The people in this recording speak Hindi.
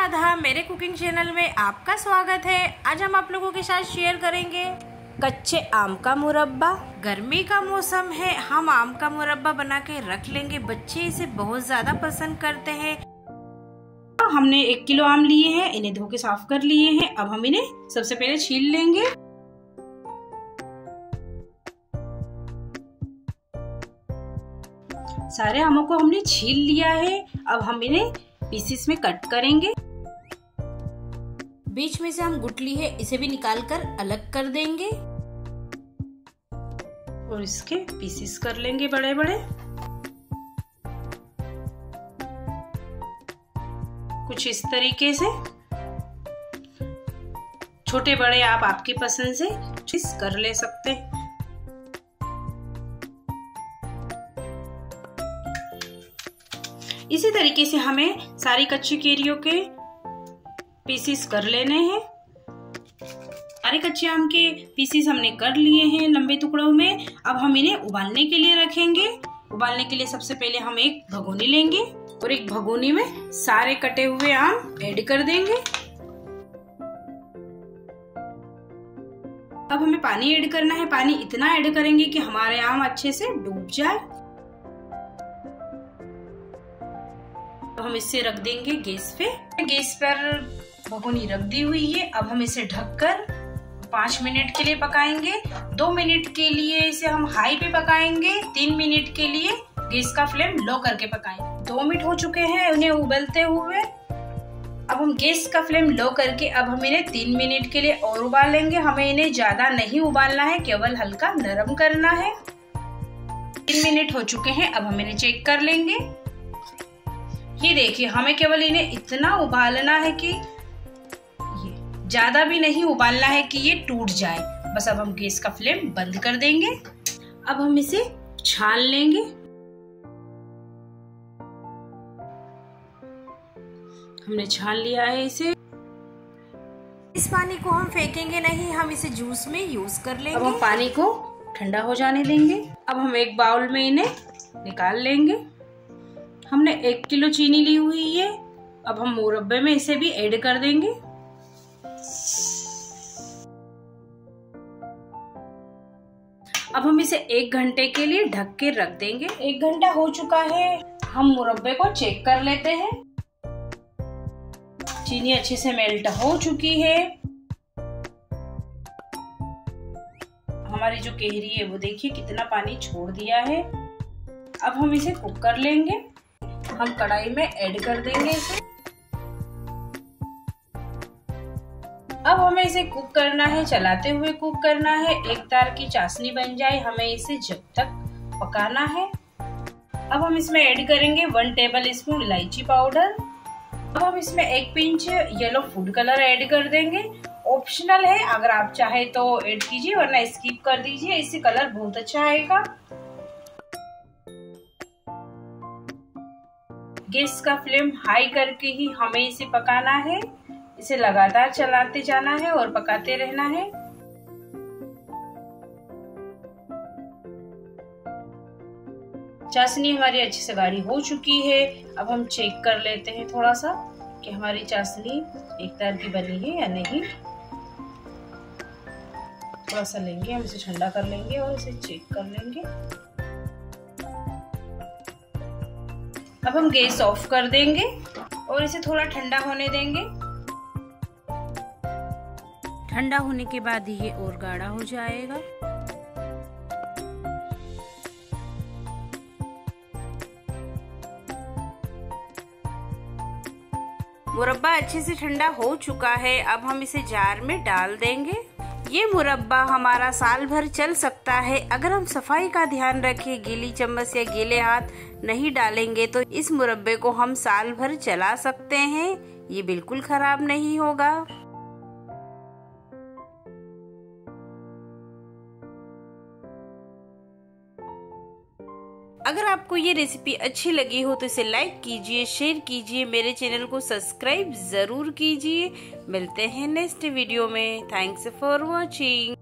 राधा मेरे कुकिंग चैनल में आपका स्वागत है। आज हम आप लोगों के साथ शेयर करेंगे। कच्चे आम का मुरब्बा। गर्मी का मौसम है। हम आम का मुरब्बा बना के रख लेंगे। बच्चे इसे बहुत ज़्यादा पसंद करते हैं। हमने एक किलो आम लिए हैं, इन्हें धो के साफ़ कर लिए हैं। अब हम इन्हें सबसे पहले छील लेंगे। सारे आमों को हमने छील लिया है। अब हम इन्हें पीसेस में कट करेंगे। बीच में से हम गुटली है, इसे भी निकाल कर अलग कर देंगे। और इसके पीसेस कर लेंगे बड़े बड़े कुछ इस तरीके से। छोटे बड़े आप आपकी पसंद से चीज़ कर ले सकते इसी तरीके से हमें सारी कच्ची केरियों के पीसीस कर लेने हैं। सारे कच्चे आम के पीसीस हमने कर लिए हैं लंबे टुकड़ों में। अब हम इन्हें उबालने के लिए रखेंगे। उबालने के लिए सबसे पहले हम एक भगोनी लेंगे और एक भगोनी में सारे कटे हुए आम ऐड कर देंगे। अब हमें पानी ऐड करना है। पानी इतना ऐड करेंगे कि हमारे आम अच्छे से डूब जाए। हम इसे रख देंगे गैस पे। गैस पर भगोनी रख दी हुई है। अब हम इसे ढककर पाँच मिनट के लिए पकाएँगे। दो मिनट के लिए इसे हम हाई पे पकाएँगे। तीन मिनट के लिए गैस का फ्लेम लो करके पकाएँगे। दो मिनट हो चुके हैं उन्हें उबलते हुए। अब हम गैस का फ्लेम लो करके अब हम इन्हें तीन मिनट के लिए और उबालेंगे। हमें इन्हें ज़्यादा नहीं उबालना है, केवल हल्का नरम करना है। तीन मिनट हो चुके हैं, अब हम इन्हें चेक कर लेंगे। ये देखिए हमें केवल इन्हें इतना उबालना है कि ये ज़्यादा भी नहीं उबालना है कि ये टूट जाए। बस अब हम गैस का फ्लेम बंद कर देंगे। अब हम इसे छान लेंगे। हमने छान लिया है इसे। इस पानी को हम फेंकेंगे नहीं हम इसे जूस में यूज़ कर लेंगे। अब हम पानी को ठंडा हो जाने देंगे। अब हम एक बाउल में इन्हें निकाल लेंगे। हमने एक किलो चीनी ली हुई है। अब हम मुरब्बे में इसे भी ऐड कर देंगे। अब हम इसे एक घंटे के लिए ढक के रख देंगे। एक घंटा हो चुका है। हम मुरब्बे को चेक कर लेते हैं। चीनी अच्छे से मेल्ट हो चुकी है। हमारी जो केहरी है, वो देखिए कितना पानी छोड़ दिया है। अब हम इसे कुक कर लेंगे। हम कढ़ाई में ऐड कर देंगे इसे। अब हमें इसे कुक करना है, चलाते हुए कुक करना है। एक तार की चाशनी बन जाए, हमें इसे जब तक पकाना है। अब हम इसमें ऐड करेंगे वन टेबल स्पून इलायची पाउडर। अब हम इसमें एक pinch yellow food colour add कर देंगे। ऑप्शनल है, अगर आप चाहे तो ऐड कीजिए, वरना स्किप कर दीजिए। इससे कलर बहुत अच्छा आएगा। गैस का फ्लेम हाई करके ही हमें इसे पकाना है। इसे लगातार चलाते जाना है और पकाते रहना है। चाशनी हमारी अच्छी से गाढ़ी हो चुकी है। अब हम चेक कर लेते हैं थोड़ा सा कि हमारी चाशनी एक तार की बनी है या नहीं। थोड़ा सा लेंगे, हम इसे ठंडा कर लेंगे और इसे चेक कर लेंगे। अब हम गैस ऑफ़ कर देंगे और इसे थोड़ा ठंडा होने देंगे। ठंडा होने के बाद ये और गाढ़ा हो जाएगा। मुरब्बा, अच्छे से ठंडा हो चुका है। अब हम इसे जार में डाल देंगे। ये मुरब्बा हमारा साल भर चल सकता है। अगर हम सफ़ाई का ध्यान रखें, गीली चम्मच या गीले हाथ नहीं डालेंगे तो इस मुरब्बे को हम साल भर चला सकते हैं। ये बिल्कुल खराब नहीं होगा। अगर आपको ये रेसिपी अच्छी लगी हो तो इसे लाइक कीजिए शेयर कीजिए, मेरे चैनल को सब्सक्राइब ज़रूर कीजिए। मिलते हैं नेक्स्ट वीडियो में। Thanks for watching